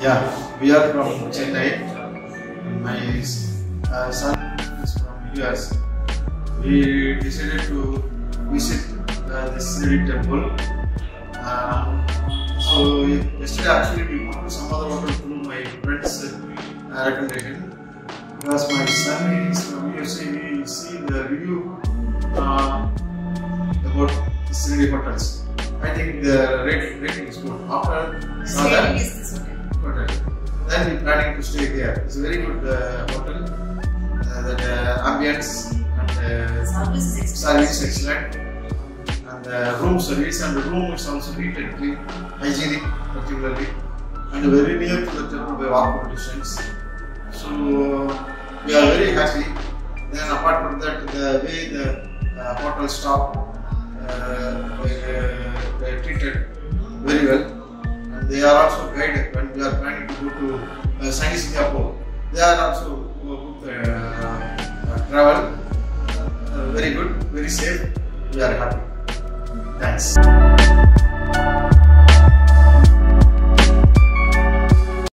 Yeah, we are from Chennai. My uh, son is from US. We decided to visit uh, this temple. Um, so yesterday actually we went to some other hotel through my friend's uh, recommendation. Because my son is from USA, we see the review uh, about the Sri hotels. I think the rate, rating is good. After saw We planning to stay there. It's a very good uh, hotel. Uh, the uh, ambience and uh, Service is excellent. service excellent. And uh, room service and the room is also neat and clean, hygienic particularly, and very near to the temple by walkable distance. So we are very happy. Then apart from that, the way the uh, hotel staff uh, were, uh, were treated very well, and they are also guided to uh, Shani Shingnapur. They are also uh, uh, uh, travel. Very good, very safe. We are happy. Thanks.